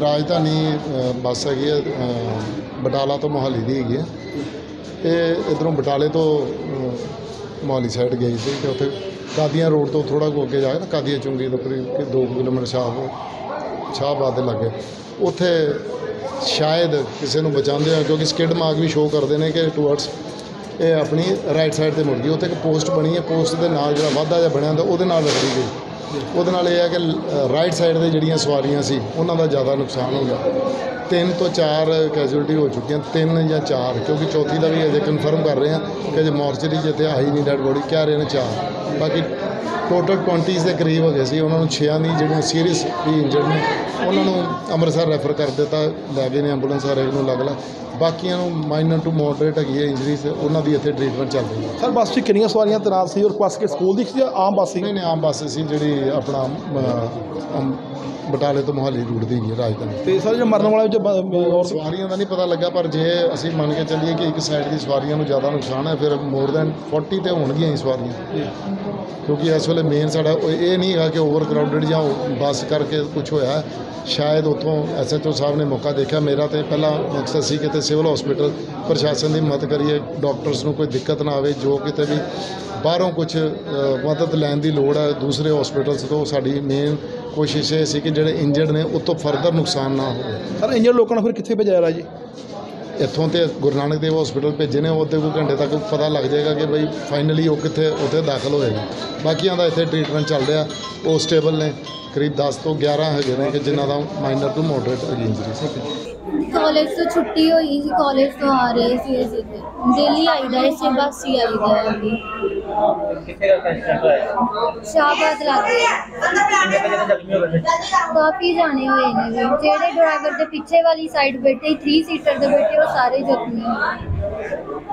ਰਾਜਧਾਨੀ ਅ, ਬੱਸ ਹੈਗੀ ਹੈ ਅ, ਬਟਾਲਾ ਤੋਂ ਮੋਹਾਲੀ ਦੀ ਹੈਗੀ ਹੈ। ਇਹ ਇਧਰੋਂ ਬਟਾਲੇ ਤੋਂ ਅ, ਮੋਹਾਲੀ ਸਾਈਡ ਗਈ ਸੀ ਤੇ ਉੱਥੇ ਕਾਦੀਆਂ ਰੋਡ ਤੋਂ ਥੋੜਾ ਕੁ ਅੱਗੇ ਜਾ ਕੇ ਨਾ ਕਾਦੀਆਂ ਚੁੰਗੀ ਤੋਂ ਕਰੀਬ 2 ਕਿਲੋਮੀਟਰ ਸ਼ਾਹ ਸ਼ਾਹਬਾਦ ਦੇ ਲਾਗੇ। ਉੱਥੇ ਸ਼ਾਇਦ ਕਿਸੇ ਨੂੰ ਬਚਾਉਂਦੇ ਆ ਕਿਉਂਕਿ ਸਕਿਡ ਮਾਰਕ ਵੀ ਸ਼ੋਅ ਕਰਦੇ ਨੇ ਕਿ ਟੂਵਰਡਸ ਇਹ ਆਪਣੀ ਰਾਈਟ ਸਾਈਡ ਤੇ ਮੁੜ ਗਈ। ਉੱਥੇ ਇੱਕ ਪੋਸਟ ਬਣੀ ਹੈ ਪੋਸਟ ਦੇ ਨਾਲ ਜਿਹੜਾ ਵਾਧਾ ਜਿਹਾ ਬਣਿਆ ਹੁੰਦਾ ਉਹਦੇ ਨਾਲ ਰਗੜੀ ਗਈ। ਉਹਦੇ ਨਾਲ ਇਹ ਹੈ ਕਿ ਰਾਈਟ ਸਾਈਡ ਦੇ ਜਿਹੜੀਆਂ ਸਵਾਰੀਆਂ ਸੀ ਉਹਨਾਂ ਦਾ ਜ਼ਿਆਦਾ ਨੁਕਸਾਨ ਹੋ ਗਿਆ। ਤਿੰਨ ਤੋਂ ਚਾਰ ਕੈਜੂਅਲਟੀ ਹੋ ਚੁੱਕੀਆਂ ਤਿੰਨ ਜਾਂ ਚਾਰ ਕਿਉਂਕਿ ਚੌਥੀ ਦਾ ਵੀ ਅਜੇ ਕਨਫਰਮ ਕਰ ਰਹੇ ਹਾਂ ਕਿ ਜੇ ਮੋਰਚਰੀ ਜਿੱਥੇ ਆਈ ਨਹੀਂ ਡੈਡ ਬੋਡੀ ਕਹਿ ਰਹੇ ਨੇ ਚਾਰ। ਬਾਕੀ ਟੋਟਲ 20 ਦੇ ਕਰੀਬ ਹੋ ਗਏ ਸੀ ਉਹਨਾਂ ਨੂੰ 6 ਦੀ ਜਿਹੜੀਆਂ ਸੀਰੀਅਸ ਵੀ ਇੰਜਰਡ ਨੇ ਉਹਨਾਂ ਨੂੰ ਅੰਮ੍ਰਿਤਸਰ ਰੈਫਰ ਕਰ ਦਿੱਤਾ ਲੈ ਗਏ ਨੇ ਐਂਬੂਲੈਂਸ ਹਰੇਕ ਨੂੰ ਅਲੱਗ ਅਲੱਗ। ਬਾਕੀਆਂ ਨੂੰ ਮਾਈਨਰ ਟੂ ਮੋਡਰੇਟ ਹੈਗੀ ਹੈ ਇੰਜਰੀਜ਼ ਉਹਨਾਂ ਦੀ ਇੱਥੇ ਟ੍ਰੀਟਮੈਂਟ ਚੱਲ ਰਹੀ ਹੈ। ਸਰ ਬੱਸ 'ਚ ਕਿੰਨੀਆਂ ਸਵਾਰੀਆਂ ਤੈਨਾਤ ਸੀ ਔਰ ਬੱਸ ਕੇ ਸਕੂਲ ਦੀ ਸੀ ਜਾਂ ਆਮ ਬੱਸ ਸੀ? ਨਹੀਂ ਨਹੀਂ ਆਮ ਬੱਸ ਸੀ ਜਿਹੜੀ ਆਪਣਾ ਅ, ਅਮ, ਬਟਾਲੇ ਤੋਂ ਮੋਹਾਲੀ ਰੂਟ ਦੀ ਹੈਗੀ ਹੈ ਰਾਜਧਾਨੀ। ਤੇ ਸਰ ਜਿਹੜਾ ਮਰਨ ਵਾਲਾ ਵਿੱਚ ਬ- ਸਵਾਰੀਆਂ ਦਾ ਨਹੀਂ ਪਤਾ ਲੱਗਾ ਪਰ ਜੇ ਅਸੀਂ ਮੰਨ ਕੇ ਚੱਲੀਏ ਕਿ ਇੱਕ ਸਾਈਡ ਦੀ ਸਵਾਰੀਆਂ ਨੂੰ ਜ਼ਿਆਦਾ ਨੁਕਸਾਨ ਹੈ ਫਿਰ ਮੋਰ ਦੈਨ 40 ਤੇ ਹੋਣਗੀਆਂ ਹੀ ਸਵਾਰੀਆਂ। ਕਿਉਂਕਿ ਇਸ ਵੇਲੇ ਮੇਨ ਸਾਡਾ ਉਹ ਇਹ ਨਹੀਂ ਹੈਗਾ ਕਿ ਓਵਰ ਕਰਾਊਡਡ ਜਾਂ ਬੱਸ ਕਰਕੇ ਕੁਝ ਹੋਇਆ ਹੈ। ਸ਼ਾਇਦ ਉੱਥੋਂ ਐਸਐਚਓ ਸਾਹਿਬ ਨੇ ਮੌਕਾ ਦੇਖਿਆ। ਮੇਰਾ ਤੇ ਪਹਿਲਾ ਮਕਸਦ ਸੀ ਕਿ ਤੇ ਸਿਵਲ ਹਸਪੀਟਲ ਪ੍ਰਸ਼ਾਸਨ ਦੀ ਮਦਦ ਕਰੀਏ ਡਾਕਟਰਸ ਨੂੰ ਕੋਈ ਦਿੱਕਤ ਨਾ ਆਵੇ ਜੋ ਕਿਤੇ ਵੀ ਬਾਹਰੋਂ ਕੁਝ ਮਦਦ ਲੈਣ ਦੀ ਲੋੜ ਹੈ ਦੂਸਰੇ ਹਸਪੀਟਲਸ ਤੋਂ। ਸਾਡੀ ਮੇਨ ਕੋਸ਼ਿਸ਼ ਇਹ ਸੀ ਕਿ ਜਿਹੜੇ ਇੰਜਰਡ ਨੇ ਉਹ ਤੋਂ ਫਰਦਰ ਨੁਕਸਾਨ ਨਾ ਹੋਵੇ। ਸਰ ਇੰਜਰ ਲੋਕਾਂ ਨੂੰ ਫਿਰ ਕਿੱਥੇ ਭੇਜਿਆ ਜਾ ਜੀ? ਇੱਥੋਂ ਤੇ ਗੁਰੂ ਨਾਨਕ ਦੇਵ ਹਸਪੀਟਲ ਭੇਜੇ ਨੇ ਉਹਦੇ ਕੋਈ ਘੰਟੇ ਤੱਕ ਪਤਾ ਲੱਗ ਜਾਏਗਾ ਕਿ ਬਈ ਫਾਈਨਲੀ ਉਹ ਕਿੱਥੇ ਉੱਥੇ ਦਾਖਲ ਹੋਏਗਾ ਬਾਕੀਆਂ ਦਾ ਇੱਥੇ ਟ੍ਰੀਟਮੈਂਟ ਚੱਲ ਰਿਹਾ ਉਹ ਸਟੇਬਲ ਨੇ। ਕਰੀਬ 10 ਤੋਂ 11 ਹੈਗੇ ਨੇ ਕਿ ਜਿਨ੍ਹਾਂ ਦਾ ਮਾਈਨਰ ਟੂ ਮੋਡਰੇਟ ਇੰਜਰੀ ਸੀ। ਕਾਲਜ ਤੋਂ ਛੁੱਟੀ ਹੋਈ ਸੀ ਕਾਲਜ ਤੋਂ ਆ ਰਹੇ ਸੀ ਅਸੀਂ ਡੇਲੀ ਆਈਦਾ ਇਸੇ ਬੱਸ ਹੀ ਆਈਦਾ ਕਿੱਥੇ ਦਾ ਕੰਸਟੈਂਟ ਹੋਇਆ? ਸ਼ਾਹਬਾਦ ਲਾਗੇ ਕਿੰਨੇ ਵਜੇ ਤੱਕ ਜ਼ਖਮੀ ਹੋ ਗਏ ਕਾਫੀ ਜਾਣੇ ਹੋਏ ਨੇ ਵੀ। ਜਿਹੜੇ ਡਰਾਈਵਰ ਦੇ ਪਿੱਛੇ ਵਾਲੀ ਸਾਈਡ ਬੈਠੇ 3 ਸੀਟਰ ਦੇ ਬੈਠੇ ਉਹ ਸਾਰੇ ਜ਼ਖਮੀ ਹੋਏ